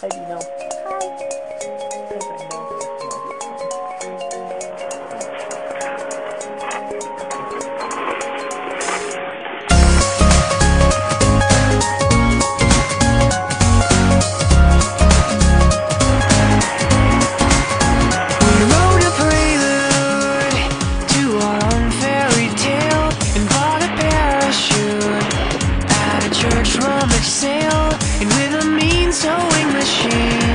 Have you no? sewing machine.